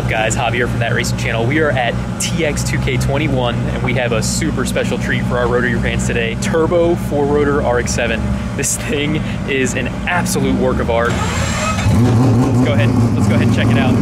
up, guys? Javier from That Racing Channel. We are at TX2K21, and we have a super special treat for our Rotor fans today. Turbo 4-rotor RX-7. This thing is an absolute work of art. Let's go ahead. Let's go ahead and check it out.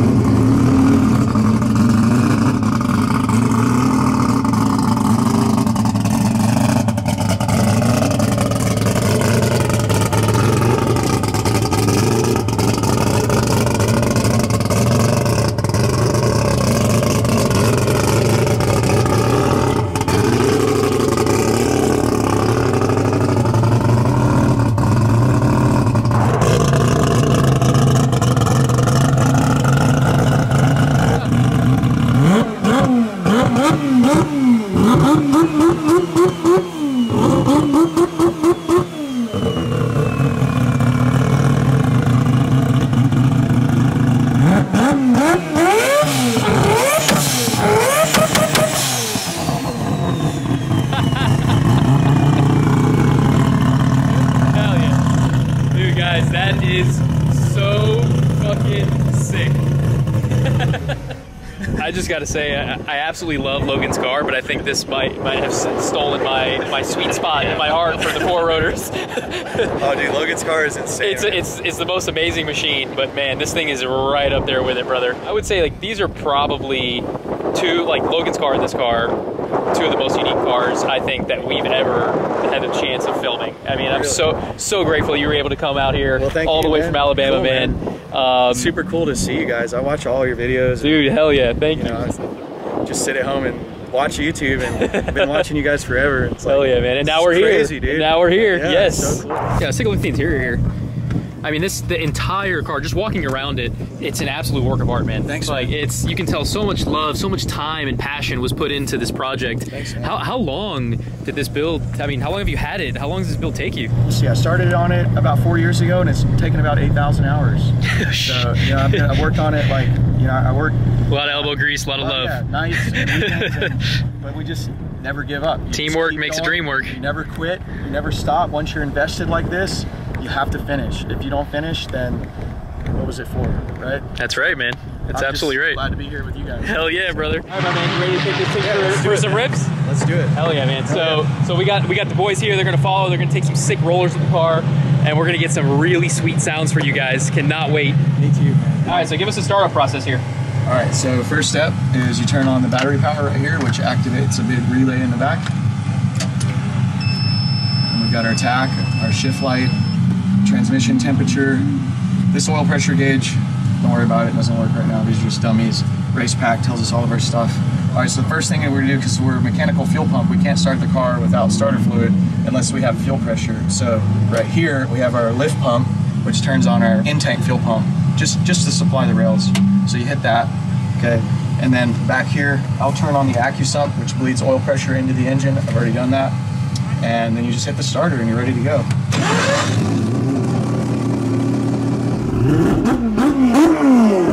Hell yeah. Dude, guys, that is so fucking sick. I just got to say, I absolutely love Logan's car, but I think this might might have stolen my, my sweet spot in my heart for the four rotors. Oh, dude, Logan's car is insane. it's it's it's the most amazing machine, but man, this thing is right up there with it, brother. I would say like these are probably two like Logan's car and this car, two of the most unique cars I think that we've ever had a chance of filming. I mean, I'm Really? so so grateful you were able to come out here Well, thank all the way man. from Alabama, Cool, man. man. Um, super cool to see you guys. I watch all your videos. dude, hell yeah, thank you you. know, just sit at home and watch YouTube, and I've been watching you guys forever. It's Hell like, yeah, man! And now we're crazy, here. dude. And now we're here. Yeah, yes. so cool. Yeah, let's take a look at the interior here. I mean, this the entire car. Just walking around it, it's an absolute work of art, man. Thanks, Like it's you can tell so much love, so much time and passion was put into this project. Thanks, man. How how long did this build? I mean, how long have you had it? How long does this build take you? See, I started on it about four years ago, and it's taken about eight thousand hours. So, you know, I've, been, I've worked on it like, you know, I work A lot of elbow grease, a lot of Oh, love. yeah, nights and but we just never give up. You Teamwork makes going. dream work. You never quit. You never stop. Once you're invested like this, you have to finish. If you don't finish, then what was it for, right? That's right, man. That's I'm absolutely just right. Glad to be here with you guys. Hell yeah, brother. All right, my man, you ready to take this thing for, for some rips? Let's do it. Hell yeah, man. So so we got we got the boys here. They're gonna follow. They're gonna take some sick rollers with the car, and we're gonna get some really sweet sounds for you guys. Cannot wait. Me too, man. All right, so give us a startup process here. All right, so first step is you turn on the battery power right here, which activates a big relay in the back. And we've got our tach, our shift light, transmission temperature. This oil pressure gauge, don't worry about it, it doesn't work right now. These are just dummies. Racepak tells us all of our stuff. All right, so the first thing that we're gonna do, because we're a mechanical fuel pump, we can't start the car without starter fluid unless we have fuel pressure. So right here, we have our lift pump, which turns on our in-tank fuel pump, just, just to supply the rails. So you hit that, okay? And then back here, I'll turn on the AccuSump, which bleeds oil pressure into the engine. I've already done that. And then you just hit the starter and you're ready to go. Watch,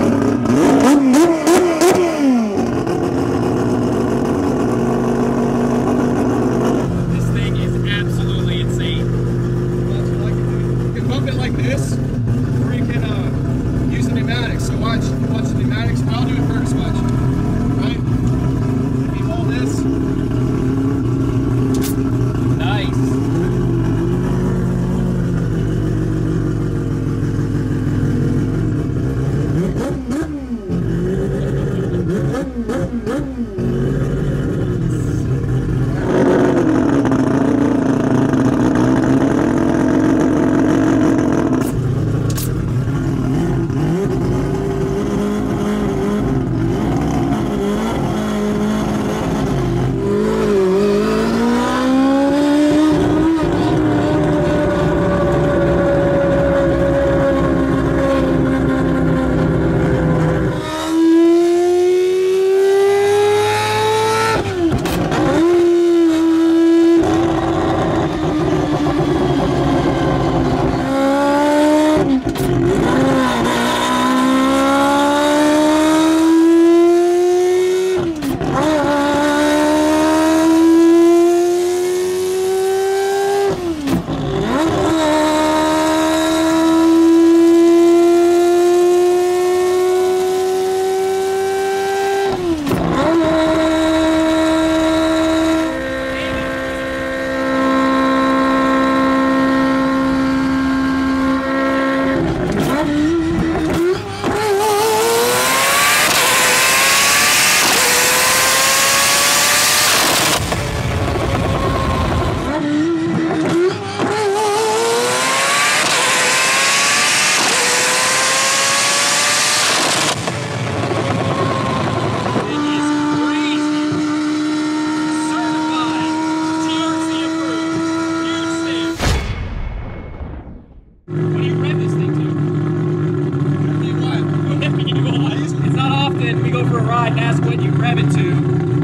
ask what you rev it to,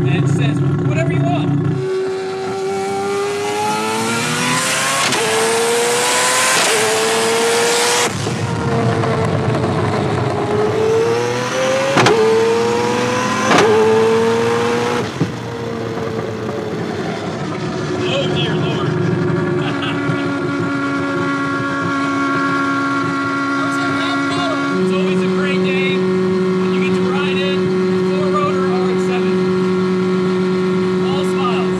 and it says whatever you want. Oh dear lord. It's always a great day when you get to ride in four rotor RX-7. All smiles.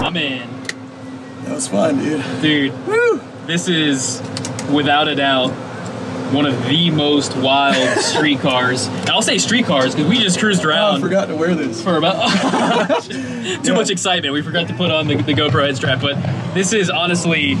I'm in. That was fun, dude. Dude, this is without a doubt one of the most wild street cars. I'll say street cars because we just cruised Oh, I forgot to wear this. for about too much excitement. We forgot to put on the, the GoPro head strap, but this is honestly,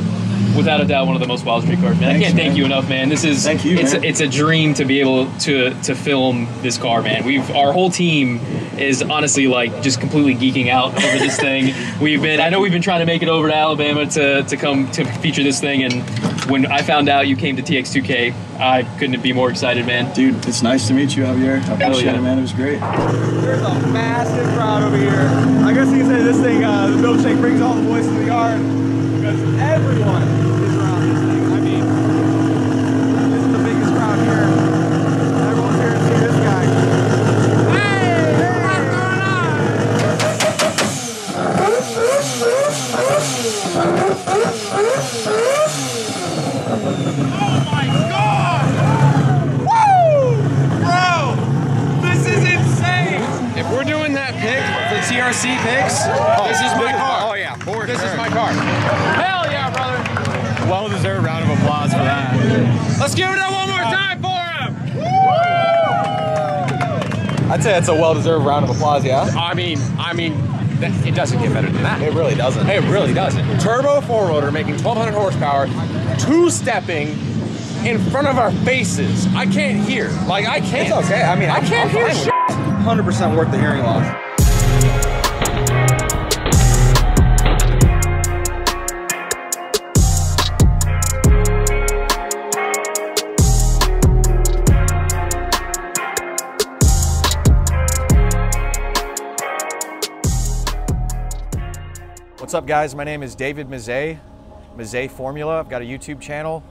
without a doubt, one of the most wild street cars, man. I can't thank man. you enough, man. This is Thank you, It's man. it's a dream to be able to to film this car, man. We've our whole team is honestly like just completely geeking out over this thing. We've been I know we've been trying to make it over to Alabama to to come to feature this thing, and when I found out you came to TX2K, I couldn't be more excited, man. Dude, it's nice to meet you, Javier. I appreciate yeah. it, man. It was great. There's a massive crowd over here. I guess you can say this thing, uh, the milkshake brings all the boys to the yard because everyone is around this thing. I mean, this is the biggest crowd here. Everyone's here to see this guy. Hey, what's going on? Oh my god! Woo! Bro! This is insane! If we're doing that pick for TRC picks, this is my car. Oh yeah, for This sure. is my car. Hell yeah, brother. well-deserved round of applause for that. Let's give it up one more time for him. I'd say that's a well-deserved round of applause, yeah? I mean, I mean, that, it doesn't get better than that. It really doesn't. It really doesn't. Turbo four rotor making 1200 horsepower, two stepping in front of our faces. I can't hear. Like I can't. It's okay. I mean, I I'm- can't I'm hear shit. 100% worth the hearing loss. Up, guys? My name is David Mazzei, Mazzei Formula. I've got a YouTube channel.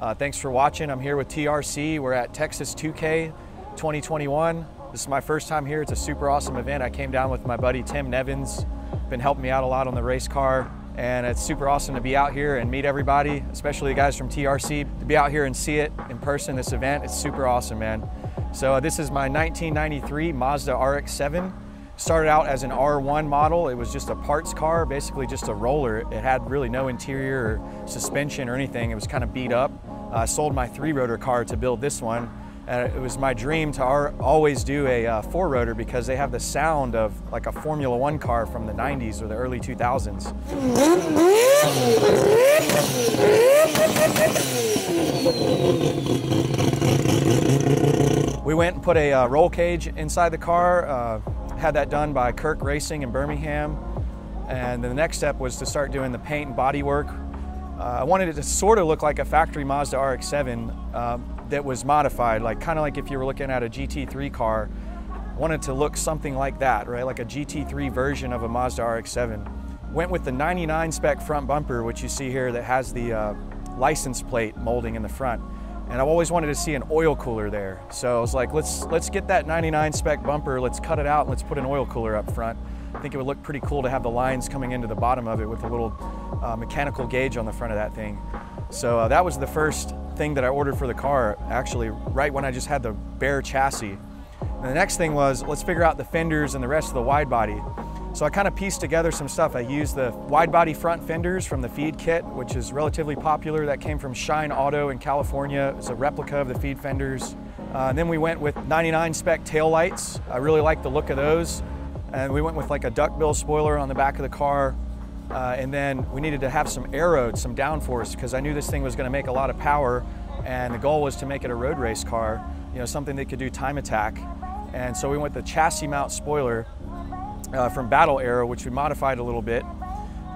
Uh, thanks for watching. I'm here with TRC. We're at Texas 2K 2021. This is my first time here. It's a super awesome event. I came down with my buddy Tim Nevins. Been helping me out a lot on the race car, and it's super awesome to be out here and meet everybody, especially the guys from TRC. To be out here and see it in person, this event, it's super awesome, man. So uh, this is my 1993 Mazda RX-7. Started out as an R1 model. It was just a parts car, basically just a roller. It had really no interior or suspension or anything. It was kind of beat up. I sold my three rotor car to build this one. And it was my dream to always do a uh, four rotor because they have the sound of like a Formula One car from the 90s or the early 2000s. We went and put a uh, roll cage inside the car, uh, had that done by Kirk Racing in Birmingham. And the next step was to start doing the paint and body work. Uh, I wanted it to sort of look like a factory Mazda RX-7 uh, that was modified, like kind of like if you were looking at a GT3 car. I wanted to look something like that, right? Like a GT3 version of a Mazda RX-7. Went with the 99 spec front bumper, which you see here that has the uh, license plate molding in the front. And I've always wanted to see an oil cooler there. So I was like, let's, let's get that 99 spec bumper, let's cut it out and let's put an oil cooler up front. I think it would look pretty cool to have the lines coming into the bottom of it with a little uh, mechanical gauge on the front of that thing. So uh, that was the first thing that I ordered for the car, actually, right when I just had the bare chassis. And the next thing was, let's figure out the fenders and the rest of the wide body. So I kind of pieced together some stuff. I used the wide body front fenders from the Feed kit, which is relatively popular. That came from Shine Auto in California. It's a replica of the Feed fenders. Uh, and then we went with 99 spec tail lights. I really like the look of those. And we went with like a duckbill spoiler on the back of the car. Uh, and then we needed to have some aero, some downforce, because I knew this thing was going to make a lot of power. And the goal was to make it a road race car, you know, something that could do time attack. And so we went the chassis mount spoiler uh, from Battle Aero, which we modified a little bit.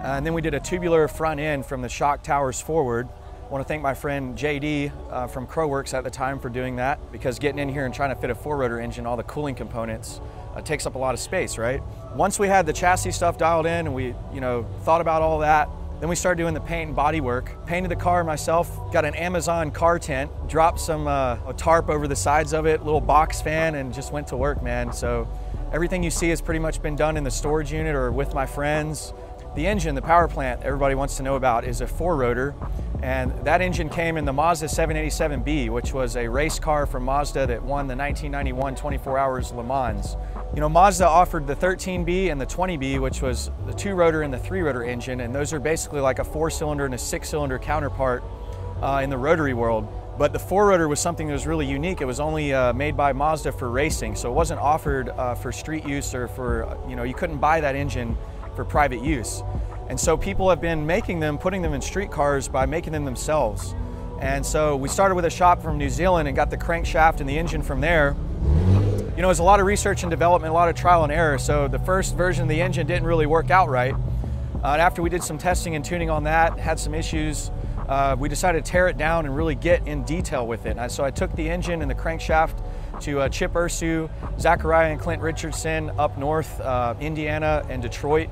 and then we did a tubular front end from the shock towers forward. I want to thank my friend JD uh, from Crowworks at the time for doing that because getting in here and trying to fit a four rotor engine, all the cooling components, uh, takes up a lot of space, right? Once we had the chassis stuff dialed in and we, you know, thought about all that, then we started doing the paint and body work. Painted the car myself, got an Amazon car tent, dropped some uh, a tarp over the sides of it, little box fan, and just went to work, man. So everything you see has pretty much been done in the storage unit or with my friends. The engine, the power plant, everybody wants to know about is a four rotor. And that engine came in the Mazda 787B, which was a race car from Mazda that won the 1991 24 Hours Le Mans. You know, Mazda offered the 13B and the 20B, which was the two rotor and the three rotor engine. And those are basically like a four cylinder and a six cylinder counterpart uh, in the rotary world. But the four rotor was something that was really unique. It was only uh, made by Mazda for racing. So it wasn't offered uh, for street use or for, you know, you couldn't buy that engine for private use. And so people have been making them, putting them in street cars by making them themselves. And so we started with a shop from New Zealand and got the crankshaft and the engine from there. You know, it was a lot of research and development, a lot of trial and error. So the first version of the engine didn't really work out right. Uh, after we did some testing and tuning on that, had some issues, uh, we decided to tear it down and really get in detail with it. So I took the engine and the crankshaft to uh, Chip Ursu, Zachariah and Clint Richardson up north, uh, Indiana and Detroit.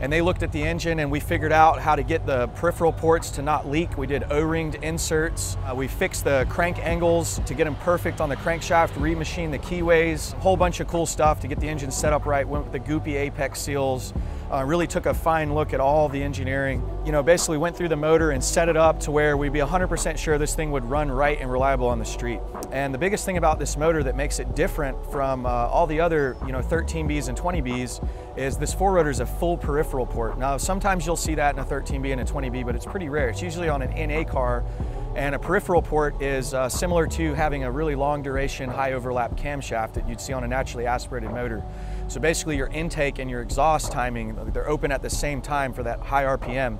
And they looked at the engine and we figured out how to get the peripheral ports to not leak. We did O-ringed inserts. Uh, we fixed the crank angles to get them perfect on the crankshaft, remachined the keyways, a whole bunch of cool stuff to get the engine set up right. Went with the Goopy Apex seals, uh, really took a fine look at all the engineering. You know, basically went through the motor and set it up to where we'd be 100% sure this thing would run right and reliable on the street. And the biggest thing about this motor that makes it different from uh, all the other, you know, 13Bs and 20Bs is this four rotor is a full peripheral port. Now, sometimes you'll see that in a 13B and a 20B, but it's pretty rare. It's usually on an NA car and a peripheral port is uh, similar to having a really long duration, high overlap camshaft that you'd see on a naturally aspirated motor. So basically your intake and your exhaust timing, they're open at the same time for that high RPM.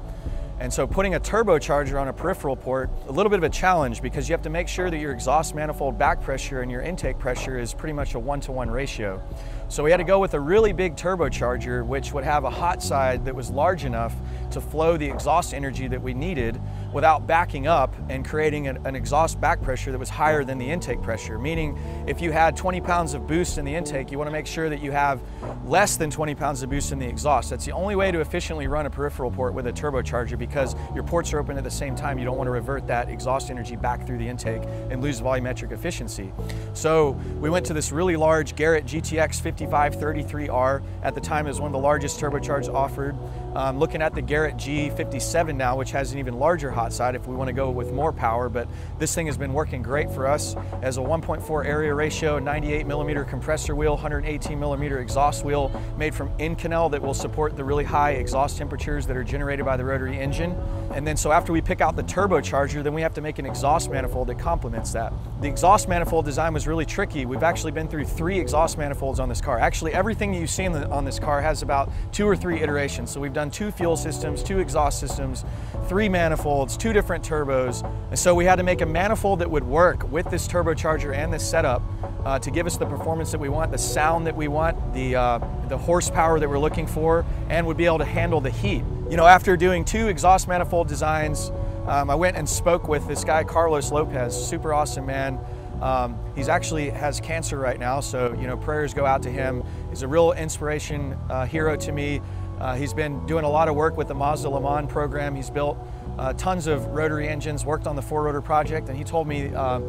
And so putting a turbocharger on a peripheral port, a little bit of a challenge because you have to make sure that your exhaust manifold back pressure and your intake pressure is pretty much a one-to-one -one ratio. So we had to go with a really big turbocharger, which would have a hot side that was large enough to flow the exhaust energy that we needed without backing up and creating an, an, exhaust back pressure that was higher than the intake pressure. Meaning, if you had 20 pounds of boost in the intake, you want to make sure that you have less than 20 pounds of boost in the exhaust. That's the only way to efficiently run a peripheral port with a turbocharger because your ports are open at the same time. You don't want to revert that exhaust energy back through the intake and lose volumetric efficiency. So we went to this really large Garrett GTX 5533R. At the time, it was one of the largest turbochargers offered. Looking at the Garrett G57 now, which has an even larger hot side if we want to go with more power, but this thing has been working great for us as a 1.4 area ratio, 98 millimeter compressor wheel, 118 millimeter exhaust wheel made from Inconel that will support the really high exhaust temperatures that are generated by the rotary engine. And then so after we pick out the turbocharger, then we have to make an exhaust manifold that complements that. The exhaust manifold design was really tricky. We've actually been through three exhaust manifolds on this car. Actually, everything you see the, on this car has about two or three iterations. So we've done done two fuel systems, two exhaust systems, three manifolds, two different turbos. And so we had to make a manifold that would work with this turbocharger and this setup uh, to give us the performance that we want, the sound that we want, the, uh, the horsepower that we're looking for, and would be able to handle the heat. You know, after doing two exhaust manifold designs, um, I went and spoke with this guy, Carlos Lopez, super awesome man. Um, he's actually has cancer right now, so you know prayers go out to him. He's a real inspiration, uh, hero to me. Uh, he's been doing a lot of work with the Mazda Le Mans program. He's built uh, tons of rotary engines, worked on the four rotor project, and he told me uh,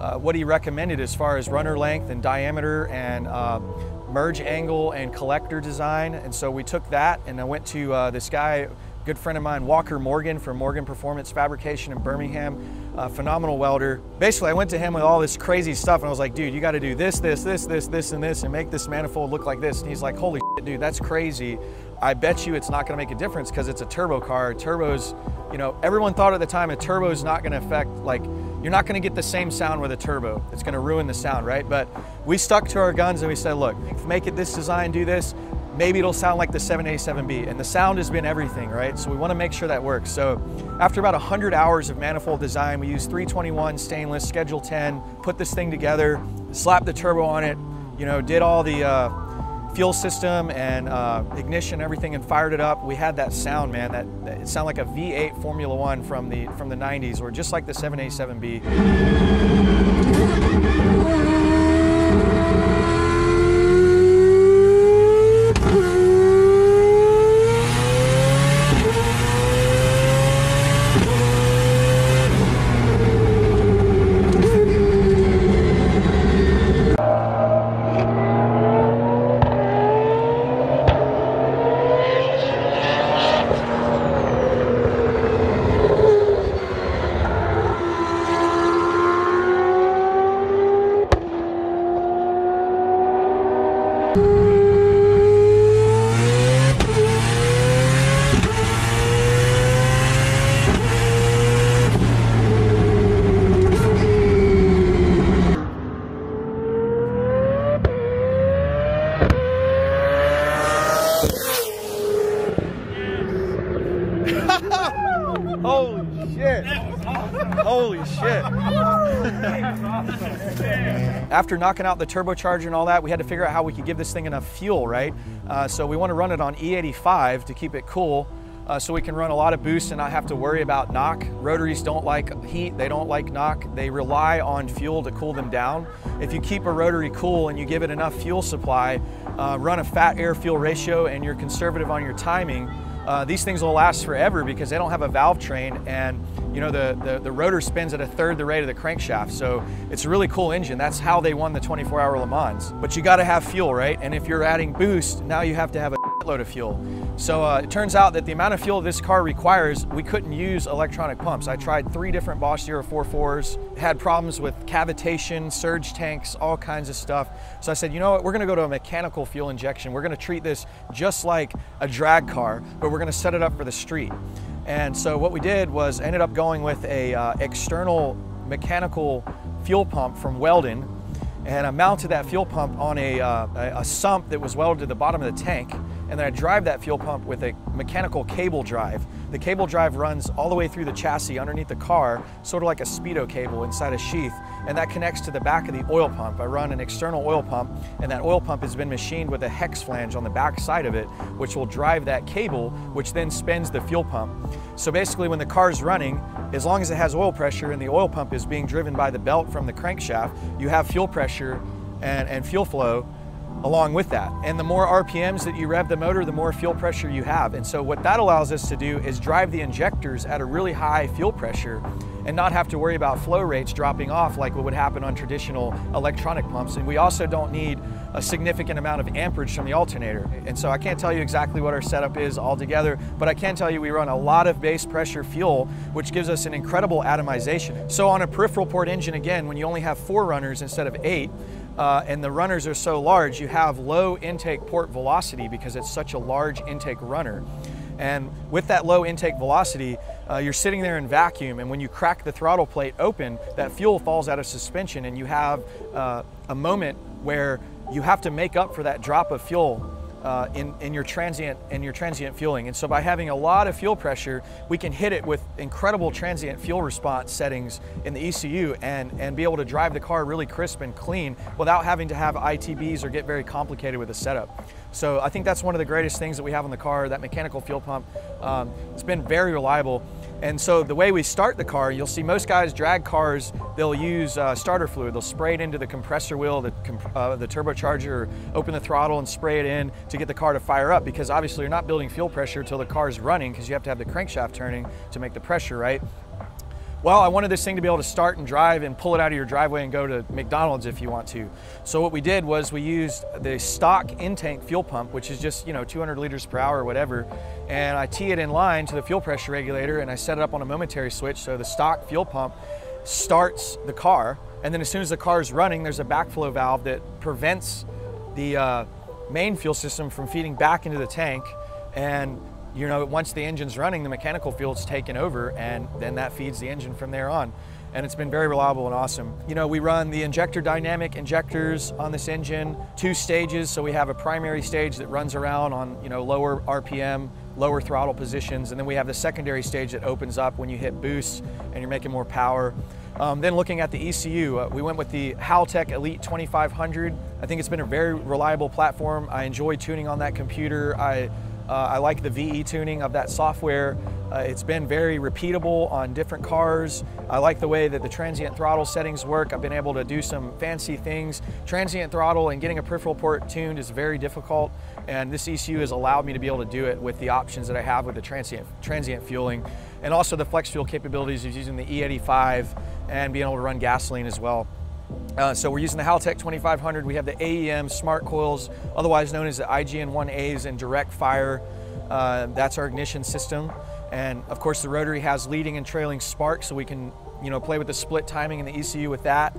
uh what he recommended as far as runner length and diameter and uh, merge angle and collector design. And so we took that and I went to this guy, good friend of mine, Walker Morgan from Morgan Performance Fabrication in Birmingham, phenomenal welder. Basically, I went to him with all this crazy stuff and I was like, dude, you got to do this, this, this, this, this, and this, and make this manifold look like this. And he's like, holy shit, dude, that's crazy. I bet you it's not going to make a difference because it's a turbo car. Turbos, you know, everyone thought at the time a turbo is not going to affect, like, you're not going to get the same sound with a turbo. It's going to ruin the sound, right? But we stuck to our guns and we said, look, make it this design, do this, maybe it'll sound like the 787B. And the sound has been everything, right? So we want to make sure that works. So after about 100 hours of manifold design, we used 321 stainless, Schedule 10, put this thing together, slapped the turbo on it, you know, did all the, uh, fuel system and uh, ignition, everything, and fired it up. We had that sound, man. That, that it sounded like a V8 Formula One from the from the 90s, or just like the 787B. Holy shit. Holy shit. After knocking out the turbocharger and all that, we had to figure out how we could give this thing enough fuel, right? Uh, so we want to run it on E85 to keep it cool. Uh, so we can run a lot of boost and not have to worry about knock. Rotaries don't like heat, they don't like knock. They rely on fuel to cool them down. If you keep a rotary cool and you give it enough fuel supply, uh, run a fat air fuel ratio and you're conservative on your timing, uh, these things will last forever because they don't have a valve train and you know the, the, the, rotor spins at a third the rate of the crankshaft. So it's a really cool engine. That's how they won the 24 hour Le Mans. But you gotta have fuel, right? And if you're adding boost, now you have to have a load of fuel. So uh, it turns out that the amount of fuel this car requires, we couldn't use electronic pumps. I tried three different Bosch 044s, had problems with cavitation, surge tanks, all kinds of stuff. So I said, you know what, we're gonna go to a mechanical fuel injection. We're gonna treat this just like a drag car, but we're gonna set it up for the street. And so what we did was ended up going with a uh, external mechanical fuel pump from Weldon and I mounted that fuel pump on a, uh, a, sump that was welded to the bottom of the tank and then I drive that fuel pump with a mechanical cable drive. The cable drive runs all the way through the chassis underneath the car, sort of like a speedo cable inside a sheath, and that connects to the back of the oil pump. I run an external oil pump, and that oil pump has been machined with a hex flange on the back side of it, which will drive that cable, which then spins the fuel pump. So basically when the car is running, as long as it has oil pressure and the oil pump is being driven by the belt from the crankshaft, you have fuel pressure and, and fuel flow along with that. And the more RPMs that you rev the motor, the more fuel pressure you have. And so what that allows us to do is drive the injectors at a really high fuel pressure and not have to worry about flow rates dropping off like what would happen on traditional electronic pumps. And we also don't need a significant amount of amperage from the alternator. And so I can't tell you exactly what our setup is altogether, but I can tell you we run a lot of base pressure fuel, which gives us an incredible atomization. So on a peripheral port engine, again, when you only have four runners instead of eight, uh, and the runners are so large, you have low intake port velocity because it's such a large intake runner. And with that low intake velocity, uh, you're sitting there in vacuum, and when you crack the throttle plate open, that fuel falls out of suspension, and you have uh, a moment where you have to make up for that drop of fuel uh, in, in your transient in your transient fueling. And so by having a lot of fuel pressure, we can hit it with incredible transient fuel response settings in the ECU and, and be able to drive the car really crisp and clean without having to have ITBs or get very complicated with the setup. So I think that's one of the greatest things that we have on the car, that mechanical fuel pump. Um, it's been very reliable. And so the way we start the car, you'll see most guys drag cars, they'll use uh, starter fluid. They'll spray it into the compressor wheel, the, uh, the turbocharger, open the throttle and spray it in to get the car to fire up because obviously you're not building fuel pressure until the car is running because you have to have the crankshaft turning to make the pressure, right? Well, I wanted this thing to be able to start and drive and pull it out of your driveway and go to McDonald's if you want to. So what we did was we used the stock in-tank fuel pump, which is just, you know, 200 liters per hour or whatever, and I tee it in line to the fuel pressure regulator and I set it up on a momentary switch so the stock fuel pump starts the car, and then as soon as the car is running, there's a backflow valve that prevents the uh, main fuel system from feeding back into the tank and you know, once the engine's running, the mechanical fuel's taken over and then that feeds the engine from there on. And it's been very reliable and awesome. You know, we run the injector dynamic injectors on this engine, two stages. So we have a primary stage that runs around on, you know, lower RPM, lower throttle positions. And then we have the secondary stage that opens up when you hit boost and you're making more power. Um, then looking at the ECU, uh, we went with the Haltech Elite 2500. I think it's been a very reliable platform. I enjoy tuning on that computer. I uh, I like the VE tuning of that software. Uh, it's been very repeatable on different cars. I like the way that the transient throttle settings work. I've been able to do some fancy things. Transient throttle and getting a peripheral port tuned is very difficult, and this ECU has allowed me to be able to do it with the options that I have with the transient, transient fueling, and also the flex fuel capabilities of using the E85 and being able to run gasoline as well. Uh, so we're using the Haltech 2500. We have the AEM smart coils, otherwise known as the IGN-1As and direct fire. Uh, that's our ignition system. And of course the rotary has leading and trailing spark so we can you know, play with the split timing in the ECU with that.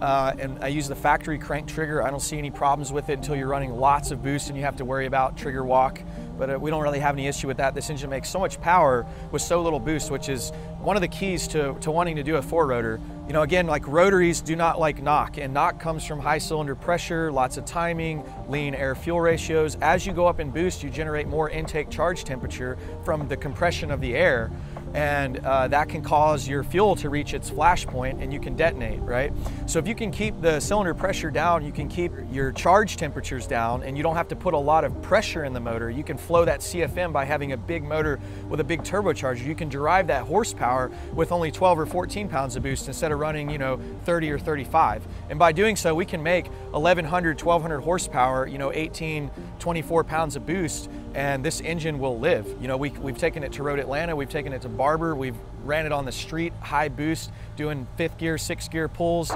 Uh, and I use the factory crank trigger. I don't see any problems with it until you're running lots of boost and you have to worry about trigger walk. But uh, we don't really have any issue with that. This engine makes so much power with so little boost, which is one of the keys to, to wanting to do a four rotor. You know, again, like rotaries do not like knock, and knock comes from high cylinder pressure, lots of timing, lean air fuel ratios. As you go up in boost, you generate more intake charge temperature from the compression of the air and uh, that can cause your fuel to reach its flash point and you can detonate, right? So if you can keep the cylinder pressure down, you can keep your charge temperatures down and you don't have to put a lot of pressure in the motor. You can flow that CFM by having a big motor with a big turbocharger. You can derive that horsepower with only 12 or 14 pounds of boost instead of running, you know, 30 or 35. And by doing so, we can make 1100, 1200 horsepower, you know, 18, 24 pounds of boost and this engine will live. You know, we, we've taken it to Road Atlanta, we've taken it to Barber, we've ran it on the street, high boost, doing fifth gear, sixth gear pulls.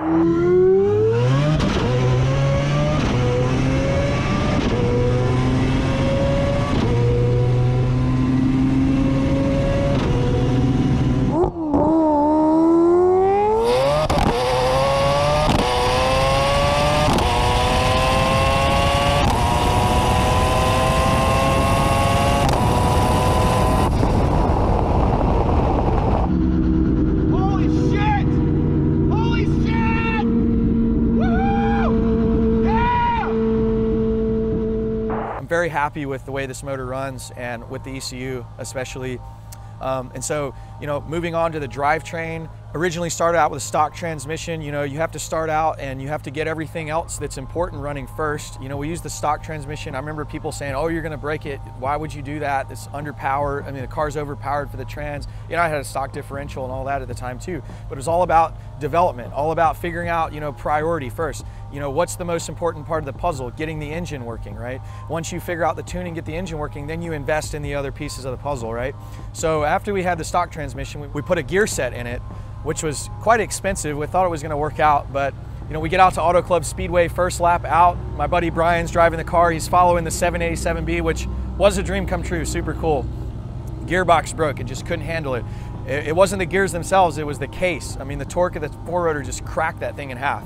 Happy with the way this motor runs and with the ECU especially. Um, and so, you know, moving on to the drivetrain, originally started out with a stock transmission. You know, you have to start out and you have to get everything else that's important running first. You know, we use the stock transmission. I remember people saying, oh, you're gonna break it. Why would you do that? It's underpowered. I mean, the car's overpowered for the trans. You know, I had a stock differential and all that at the time too, but it was all about development, all about figuring out, you know, priority first. You know, what's the most important part of the puzzle? Getting the engine working, right? Once you figure out the tuning, get the engine working, then you invest in the other pieces of the puzzle, right? So after we had the stock transmission, we put a gear set in it, which was quite expensive. We thought it was gonna work out, but you know, we get out to Auto Club Speedway, first lap out. My buddy Brian's driving the car. He's following the 787B, which was a dream come true, super cool. Gearbox broke, it just couldn't handle it. It wasn't the gears themselves, it was the case. I mean, the torque of the four rotor just cracked that thing in half.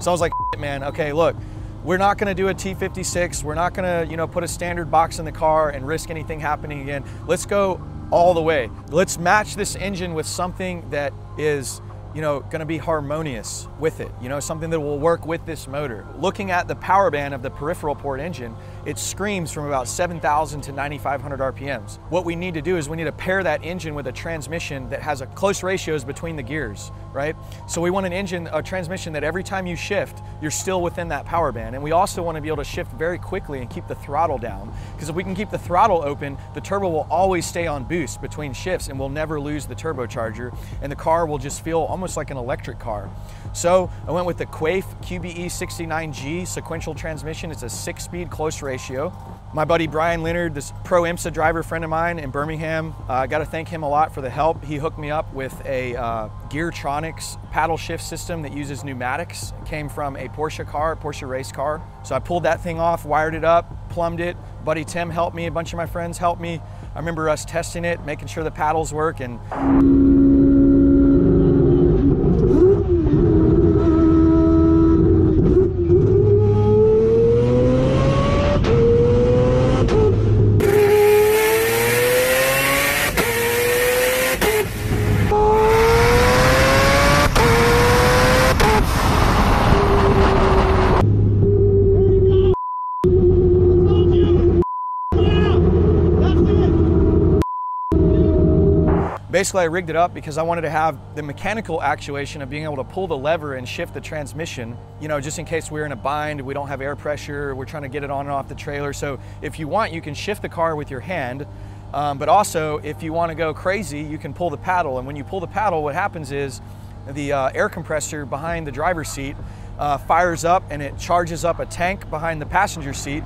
So I was like, man, okay, look, we're not gonna do a T56. We're not gonna, you know, put a standard box in the car and risk anything happening again. Let's go all the way. Let's match this engine with something that is you know, going to be harmonious with it, you know, something that will work with this motor. Looking at the power band of the peripheral port engine, it screams from about 7,000 to 9,500 RPMs. What we need to do is we need to pair that engine with a transmission that has a close ratios between the gears, right? So we want an engine, a transmission that every time you shift, you're still within that power band. And we also want to be able to shift very quickly and keep the throttle down. Because if we can keep the throttle open, the turbo will always stay on boost between shifts and we'll never lose the turbocharger. And the car will just feel almost almost like an electric car. So I went with the Quaife QBE 69G sequential transmission. It's a six speed close ratio. My buddy Brian Leonard, this pro IMSA driver friend of mine in Birmingham, uh, I uh, got to thank him a lot for the help. He hooked me up with a uh, Geartronics paddle shift system that uses pneumatics. It came from a Porsche car, Porsche race car. So I pulled that thing off, wired it up, plumbed it. Buddy Tim helped me, a bunch of my friends helped me. I remember us testing it, making sure the paddles work and basically I rigged it up because I wanted to have the mechanical actuation of being able to pull the lever and shift the transmission, you know, just in case we're in a bind, we don't have air pressure, we're trying to get it on and off the trailer. So if you want, you can shift the car with your hand, um, but also if you want to go crazy, you can pull the paddle. And when you pull the paddle, what happens is the uh, air compressor behind the driver's seat uh, fires up and it charges up a tank behind the passenger seat,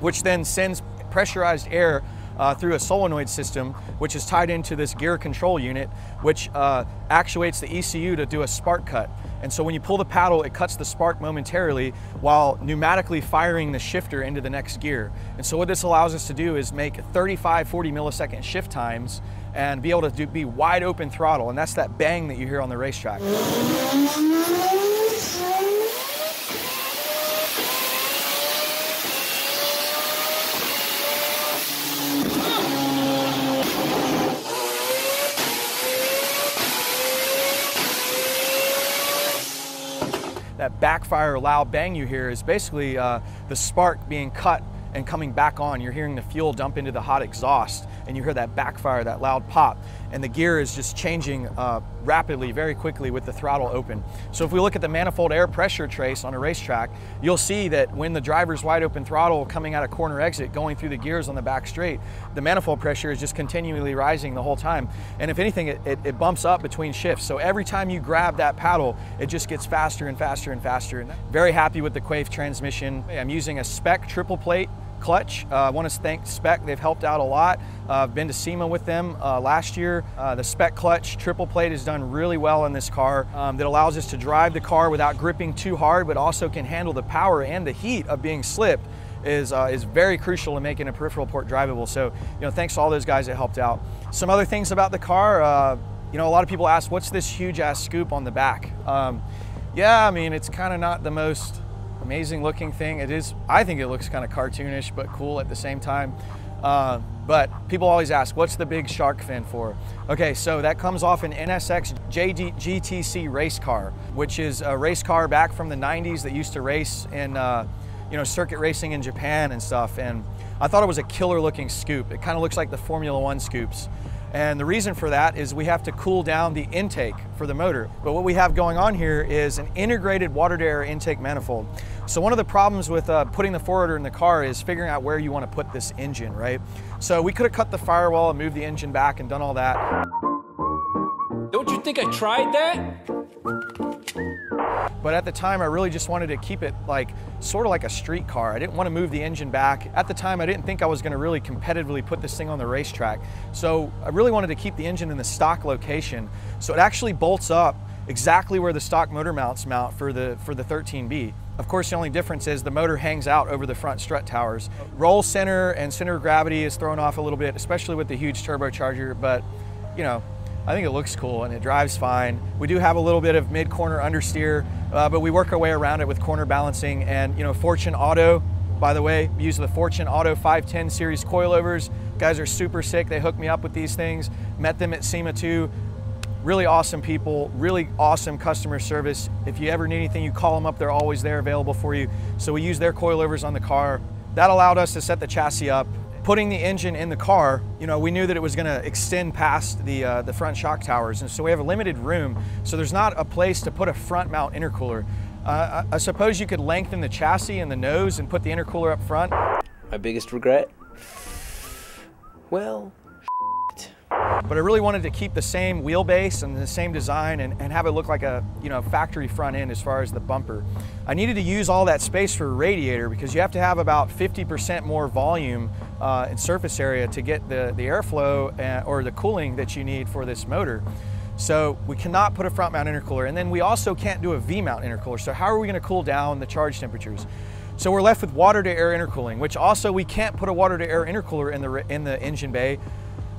which then sends pressurized air uh, through a solenoid system, which is tied into this gear control unit, which uh, actuates the ECU to do a spark cut. And so when you pull the paddle, it cuts the spark momentarily while pneumatically firing the shifter into the next gear. And so what this allows us to do is make 35, 40 millisecond shift times and be able to do, be wide open throttle. And that's that bang that you hear on the racetrack. That backfire loud bang you hear is basically uh, the spark being cut and coming back on. You're hearing the fuel dump into the hot exhaust and you hear that backfire, that loud pop. And the gear is just changing uh, rapidly, very quickly with the throttle open. So if we look at the manifold air pressure trace on a racetrack, you'll see that when the driver's wide open throttle coming out of corner exit, going through the gears on the back straight, the manifold pressure is just continually rising the whole time. And if anything, it, it, it bumps up between shifts. So every time you grab that paddle, it just gets faster and faster and faster. And very happy with the Quaife transmission. I'm using a spec triple plate clutch. Uh, I want to thank Spec, they've helped out a lot. Uh, I've been to SEMA with them uh, last year. Uh, the Spec clutch triple plate has done really well in this car um, that allows us to drive the car without gripping too hard, but also can handle the power and the heat of being slipped is, uh, is very crucial in making a peripheral port drivable. So, you know, thanks to all those guys that helped out. Some other things about the car, uh, you know, a lot of people ask, what's this huge ass scoop on the back? Um, yeah, I mean, it's kind of not the most amazing looking thing. It is, I think it looks kind of cartoonish, but cool at the same time. Uh, but people always ask, what's the big shark fin for? Okay, so that comes off an NSX JD, GTC race car, which is a race car back from the 90s that used to race in uh, you know, circuit racing in Japan and stuff. And I thought it was a killer looking scoop. It kind of looks like the Formula One scoops. And the reason for that is we have to cool down the intake for the motor. But what we have going on here is an integrated water to air intake manifold. So one of the problems with uh, putting the four rotor in the car is figuring out where you want to put this engine, right? So we could have cut the firewall and moved the engine back and done all that. Don't you think I tried that? But at the time, I really just wanted to keep it like sort of like a street car. I didn't want to move the engine back. At the time, I didn't think I was going to really competitively put this thing on the racetrack. So I really wanted to keep the engine in the stock location. So it actually bolts up exactly where the stock motor mounts mount for the for the 13B. Of course, the only difference is the motor hangs out over the front strut towers. Roll center and center of gravity is thrown off a little bit, especially with the huge turbocharger, but you know, I think it looks cool and it drives fine. We do have a little bit of mid-corner understeer, uh, but we work our way around it with corner balancing and you know, Fortune Auto, by the way, use the Fortune Auto 510 series coilovers. Guys are super sick. They hooked me up with these things. Met them at SEMA 2. Really awesome people, really awesome customer service. If you ever need anything, you call them up. They're always there available for you. So we use their coilovers on the car. That allowed us to set the chassis up putting the engine in the car, you know, we knew that it was going to extend past the uh, the front shock towers, and so we have a limited room. So there's not a place to put a front mount intercooler. Uh, I, I suppose you could lengthen the chassis and the nose and put the intercooler up front. My biggest regret? Well, but I really wanted to keep the same wheelbase and the same design and, and, have it look like a you know factory front end as far as the bumper. I needed to use all that space for a radiator because you have to have about 50% more volume uh, and surface area to get the, the airflow and, uh, or the cooling that you need for this motor. So we cannot put a front mount intercooler and then we also can't do a V-mount intercooler. So how are we gonna cool down the charge temperatures? So we're left with water to air intercooling, which also we can't put a water to air intercooler in the, in the engine bay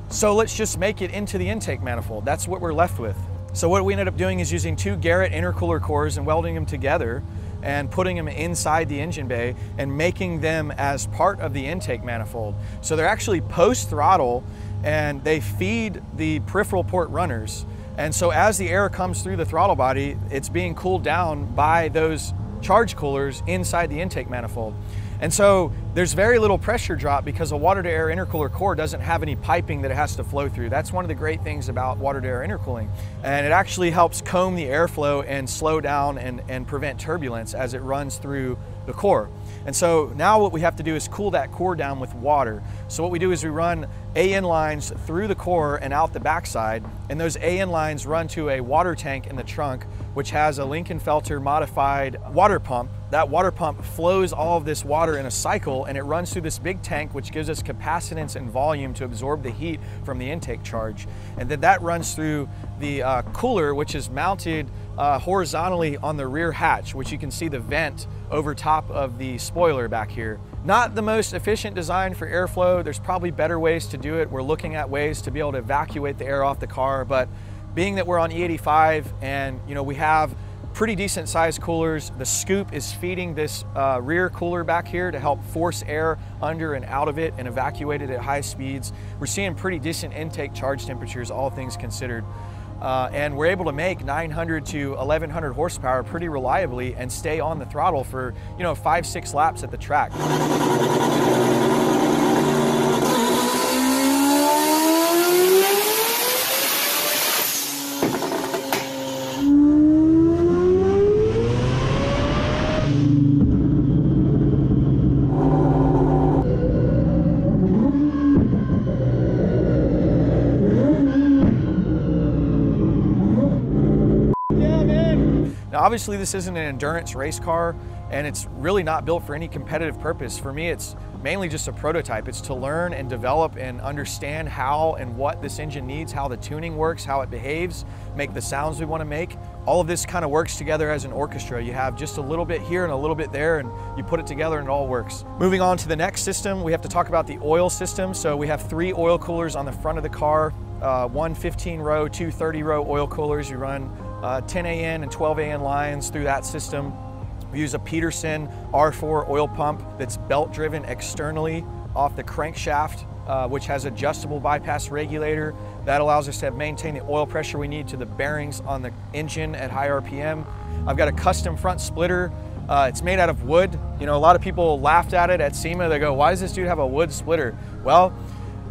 so let's just make it into the intake manifold. That's what we're left with. So what we ended up doing is using two Garrett intercooler cores and welding them together and putting them inside the engine bay and making them as part of the intake manifold. So they're actually post throttle and they feed the peripheral port runners. And so as the air comes through the throttle body, it's being cooled down by those charge coolers inside the intake manifold. And so there's very little pressure drop because a water to air intercooler core doesn't have any piping that it has to flow through. That's one of the great things about water to air intercooling. And it actually helps comb the airflow and slow down and, and prevent turbulence as it runs through the core. And so now what we have to do is cool that core down with water. So what we do is we run AN lines through the core and out the backside, and those AN lines run to a water tank in the trunk, which has a Lincoln Lingenfelter modified water pump. That water pump flows all of this water in a cycle and it runs through this big tank, which gives us capacitance and volume to absorb the heat from the intake charge. And then that runs through the uh, cooler, which is mounted uh, horizontally on the rear hatch, which you can see the vent over top of the spoiler back here. Not the most efficient design for airflow. There's probably better ways to do it. We're looking at ways to be able to evacuate the air off the car, but being that we're on E85 and you know we have pretty decent sized coolers, the scoop is feeding this uh, rear cooler back here to help force air under and out of it and evacuate it at high speeds. We're seeing pretty decent intake charge temperatures, all things considered. Uh, and we're able to make 900 to 1100 horsepower pretty reliably and stay on the throttle for you know five six laps at the track. Obviously, this isn't an endurance race car, and it's really not built for any competitive purpose. For me, it's mainly just a prototype. It's to learn and develop and understand how and what this engine needs, how the tuning works, how it behaves, make the sounds we want to make. All of this kind of works together as an orchestra. You have just a little bit here and a little bit there, and you put it together and it all works. Moving on to the next system, we have to talk about the oil system. So we have three oil coolers on the front of the car, uh, one 15 row, two 30 row oil coolers. You run uh, 10 AN and 12 AN lines through that system. We use a Peterson R4 oil pump that's belt driven externally off the crankshaft, uh, which has adjustable bypass regulator. That allows us to maintain the oil pressure we need to the bearings on the engine at high RPM. I've got a custom front splitter Uh, it's made out of wood. You know, a lot of people laughed at it at SEMA. They go, why does this dude have a wood splitter? Well,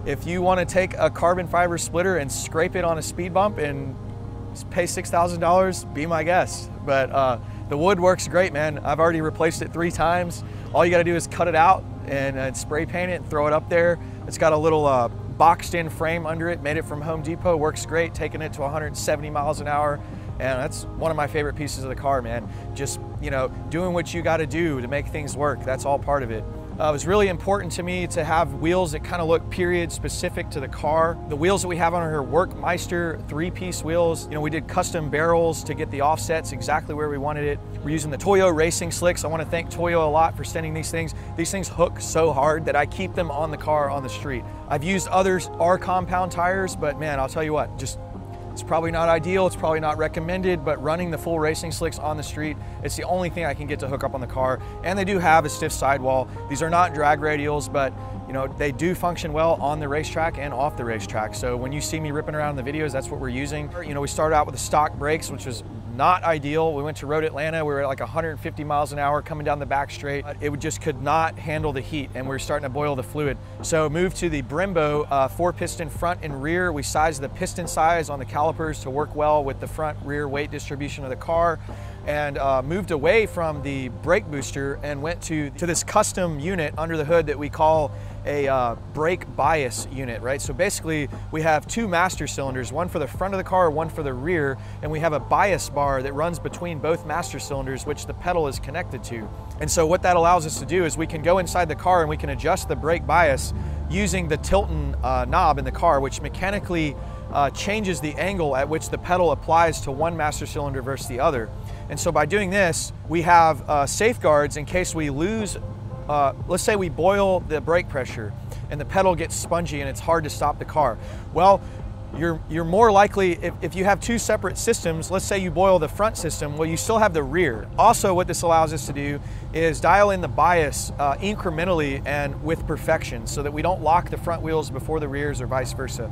if you want to take a carbon fiber splitter and scrape it on a speed bump and pay $6,000, be my guest. But uh, the wood works great, man. I've already replaced it three times. All you got to do is cut it out and, uh, spray paint it and throw it up there. It's got a little uh, boxed in frame under it, made it from Home Depot, works great, taking it to 170 miles an hour. And that's one of my favorite pieces of the car, man. Just, you know, doing what you got to do to make things work. That's all part of it. Uh, it was really important to me to have wheels that kind of look period specific to the car. The wheels that we have on our Work Meister three-piece wheels, you know, we did custom barrels to get the offsets exactly where we wanted it. We're using the Toyo Racing Slicks. I want to thank Toyo a lot for sending these things. These things hook so hard that I keep them on the car on the street. I've used others R compound tires, but man, I'll tell you what, just it's probably not ideal, it's probably not recommended, but running the full racing slicks on the street, it's the only thing I can get to hook up on the car. And they do have a stiff sidewall. These are not drag radials, but you know, they do function well on the racetrack and off the racetrack. So when you see me ripping around in the videos, that's what we're using. You know, we started out with the stock brakes, which was not ideal. We went to Road Atlanta, we were at like 150 miles an hour coming down the back straight. It just could not handle the heat and we were starting to boil the fluid. So moved to the Brembo uh, four piston front and rear. We sized the piston size on the calipers to work well with the front rear weight distribution of the car and uh, moved away from the brake booster and went to, to this custom unit under the hood that we call a uh, brake bias unit, right? So basically we have two master cylinders, one for the front of the car, one for the rear, and we have a bias bar that runs between both master cylinders, which the pedal is connected to. And so what that allows us to do is we can go inside the car and we can adjust the brake bias using the Tilton uh, knob in the car, which mechanically uh, changes the angle at which the pedal applies to one master cylinder versus the other. And so by doing this, we have uh, safeguards in case we lose uh, let's say we boil the brake pressure and the pedal gets spongy and it's hard to stop the car. Well, you're, you're more likely, if, if you have two separate systems, let's say you boil the front system, well, you still have the rear. Also, what this allows us to do is dial in the bias uh, incrementally and with perfection so that we don't lock the front wheels before the rears or vice versa.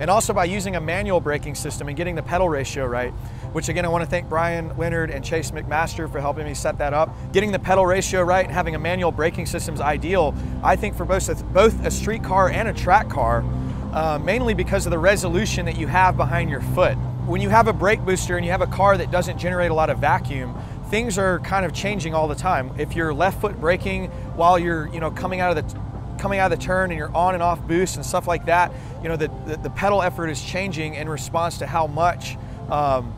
And also by using a manual braking system and getting the pedal ratio right, which again, I want to thank Brian Leonard and Chase McMaster for helping me set that up. Getting the pedal ratio right and having a manual braking system is ideal, I think for both a, both a street car and a track car, uh, mainly because of the resolution that you have behind your foot. When you have a brake booster and you have a car that doesn't generate a lot of vacuum, things are kind of changing all the time. If you're left foot braking while you're, you know, coming out of the coming out of the turn and you're on and off boost and stuff like that, you know, the, the, the pedal effort is changing in response to how much um,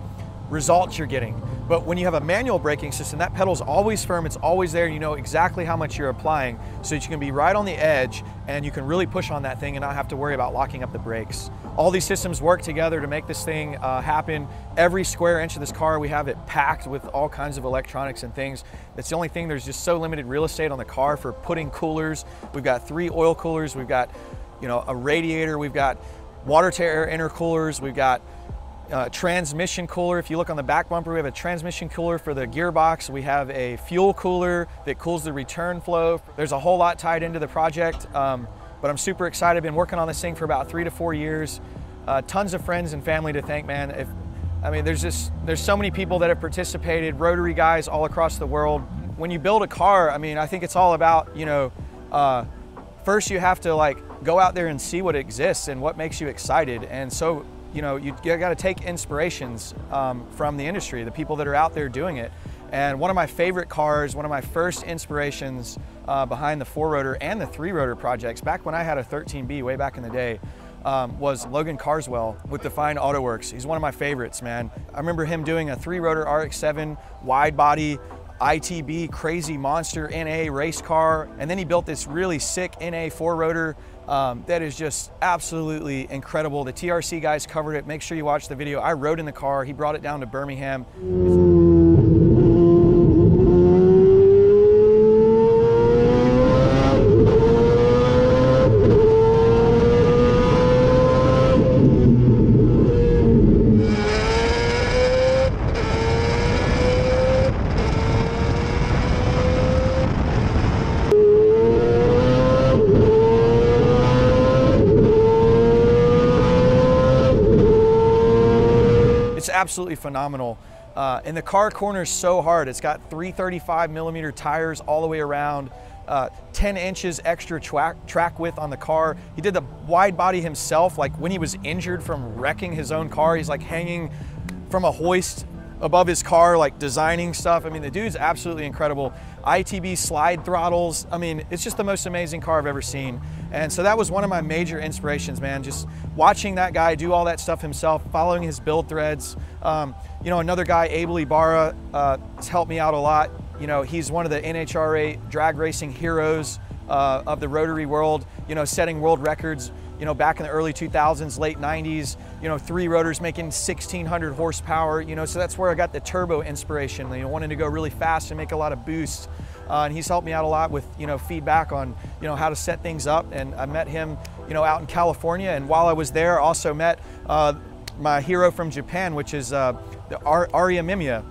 results you're getting. But when you have a manual braking system, that pedal's always firm, it's always there, and you know exactly how much you're applying so that you can be right on the edge and you can really push on that thing and not have to worry about locking up the brakes. All these systems work together to make this thing uh, happen. Every square inch of this car, we have it packed with all kinds of electronics and things. That's the only thing, there's just so limited real estate on the car for putting coolers. We've got three oil coolers, we've got you know, a radiator, we've got water to air intercoolers, we've got uh, transmission cooler. If you look on the back bumper, we have a transmission cooler for the gearbox. We have a fuel cooler that cools the return flow. There's a whole lot tied into the project, um, but I'm super excited. I've been working on this thing for about three to four years. Uh, tons of friends and family to thank, man. If, I mean, there's just, there's so many people that have participated, rotary guys all across the world. When you build a car, I mean, I think it's all about, you know, uh, first you have to like go out there and see what exists and what makes you excited. And so you know, you, got to take inspirations um, from the industry, the people that are out there doing it. And one of my favorite cars, one of my first inspirations uh, behind the four rotor and the three rotor projects, back when I had a 13B way back in the day, um, was Logan Carswell with Define Auto Works. He's one of my favorites, man. I remember him doing a three rotor RX-7 wide body ITB crazy monster NA race car. And then he built this really sick NA four rotor um, that is just absolutely incredible. The TRC guys covered it. Make sure you watch the video. I rode in the car. He brought it down to Birmingham. Absolutely phenomenal. Uh, and the car corners so hard. It's got 335 millimeter tires all the way around, uh, 10 inches extra track, track width on the car. He did the wide body himself. Like when he was injured from wrecking his own car, he's like hanging from a hoist above his car, like designing stuff. I mean, the dude's absolutely incredible. ITB slide throttles. I mean, it's just the most amazing car I've ever seen. And so that was one of my major inspirations, man. Just watching that guy do all that stuff himself, following his build threads. Um, you know, another guy, Abel Ibarra, uh, has helped me out a lot. You know, he's one of the NHRA drag racing heroes uh, of the rotary world, you know, setting world records you know, back in the early 2000s, late 90s, you know, three rotors making 1600 horsepower, you know, so that's where I got the turbo inspiration, you know, wanting to go really fast and make a lot of boost. Uh, and he's helped me out a lot with, you know, feedback on, you know, how to set things up. And I met him, you know, out in California. And while I was there, also met uh, my hero from Japan, which is uh, the Ar RE Amemiya.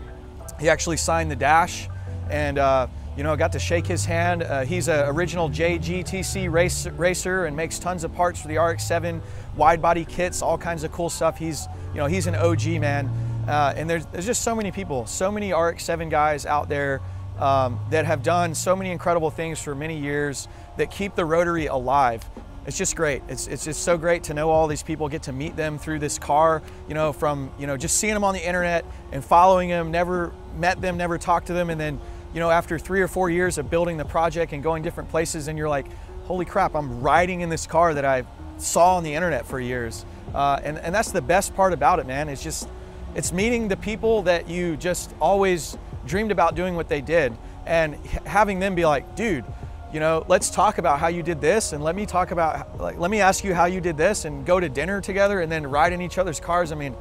He actually signed the dash and uh, you know, got to shake his hand. Uh, he's an original JGTC race, racer and makes tons of parts for the RX-7 wide body kits, all kinds of cool stuff. He's, you know, he's an OG man. Uh, and there's, there's just so many people, so many RX-7 guys out there um, that have done so many incredible things for many years that keep the Rotary alive. It's just great. It's, it's just so great to know all these people, get to meet them through this car, you know, from, you know, just seeing them on the internet and following them, never met them, never talked to them, and then you know, after three or four years of building the project and going different places, and you're like, holy crap, I'm riding in this car that I saw on the internet for years. Uh, and, and that's the best part about it, man. It's just, it's meeting the people that you just always dreamed about doing what they did and having them be like, dude, you know, let's talk about how you did this and let me talk about, like, let me ask you how you did this and go to dinner together and then ride in each other's cars. I mean,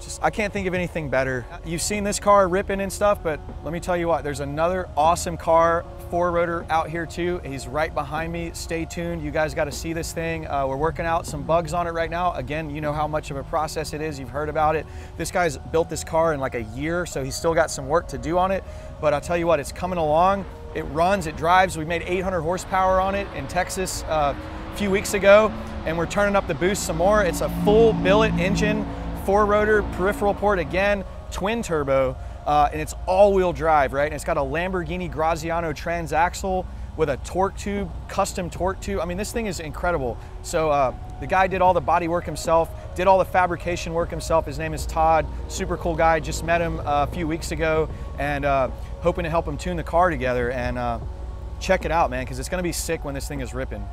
just, I can't think of anything better. You've seen this car ripping and stuff, but let me tell you what, there's another awesome car, four rotor out here too. He's right behind me. Stay tuned. You guys got to see this thing. Uh, we're working out some bugs on it right now. Again, you know how much of a process it is. You've heard about it. This guy's built this car in like a year, so he's still got some work to do on it. But I'll tell you what, it's coming along. It runs, it drives. We made 800 horsepower on it in Texas uh, a few weeks ago, and we're turning up the boost some more. It's a full billet engine four rotor peripheral port again, twin turbo, uh, and it's all wheel drive, right? And it's got a Lamborghini Graziano transaxle with a torque tube, custom torque tube. I mean, this thing is incredible. So uh, the guy did all the body work himself, did all the fabrication work himself. His name is Todd, super cool guy. Just met him uh, a few weeks ago and uh, hoping to help him tune the car together and uh, check it out, man, because it's gonna be sick when this thing is ripping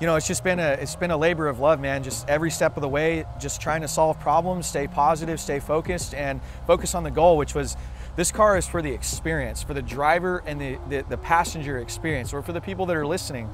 you know, it's just been a it's been a labor of love, man. Just every step of the way, just trying to solve problems, stay positive, stay focused, and focus on the goal, which was this car is for the experience, for the driver and the, the, the passenger experience, or for the people that are listening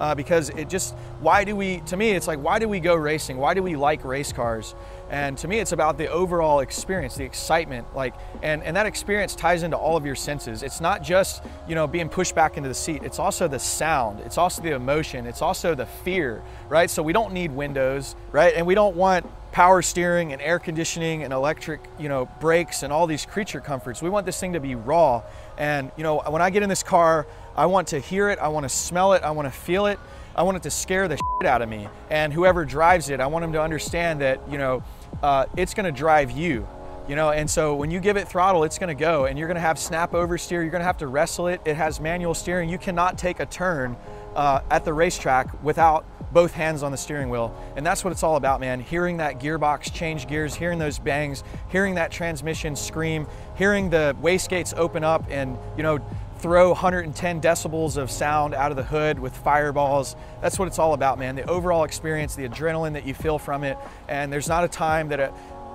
uh, because it just, why do we, to me, it's like, why do we go racing? Why do we like race cars? And to me, it's about the overall experience, the excitement, like, and, and that experience ties into all of your senses. It's not just, you know, being pushed back into the seat. It's also the sound. It's also the emotion. It's also the fear, right? So we don't need windows, right? And we don't want power steering and air conditioning and electric, you know, brakes and all these creature comforts. We want this thing to be raw. And, you know, when I get in this car, I want to hear it, I want to smell it, I want to feel it. I want it to scare the shit out of me. And whoever drives it, I want them to understand that, you know, uh, it's going to drive you. You know, and so when you give it throttle, it's going to go and you're going to have snap oversteer. You're going to have to wrestle it. It has manual steering. You cannot take a turn uh, at the racetrack without both hands on the steering wheel. And that's what it's all about, man. Hearing that gearbox change gears, hearing those bangs, hearing that transmission scream, hearing the wastegates open up and, you know, throw 110 decibels of sound out of the hood with fireballs. That's what it's all about, man. The overall experience, the adrenaline that you feel from it. And there's not a time that it,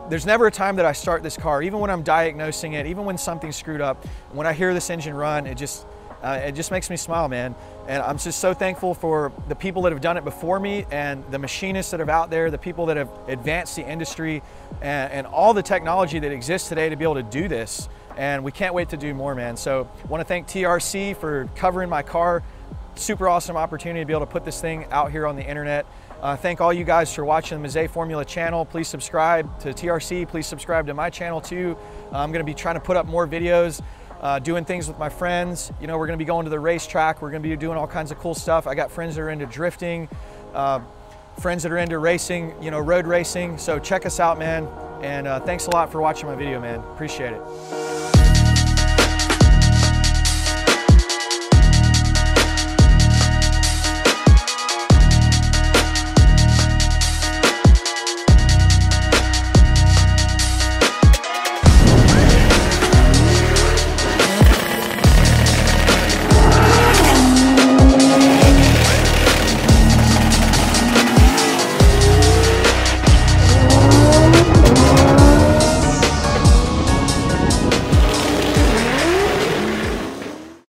there's never a time that I start this car, even when I'm diagnosing it, even when something's screwed up, when I hear this engine run, it just, uh, it just makes me smile, man. And I'm just so thankful for the people that have done it before me and the machinists that are out there, the people that have advanced the industry and, and all the technology that exists today to be able to do this and we can't wait to do more, man. So I want to thank TRC for covering my car. Super awesome opportunity to be able to put this thing out here on the internet. Uh, thank all you guys for watching the Mazzei Formula channel. Please subscribe to TRC. Please subscribe to my channel too. I'm going to be trying to put up more videos, uh, doing things with my friends. You know, we're going to be going to the racetrack. We're going to be doing all kinds of cool stuff. I got friends that are into drifting, uh, friends that are into racing, you know, road racing. So check us out, man. And uh, thanks a lot for watching my video, man. Appreciate it.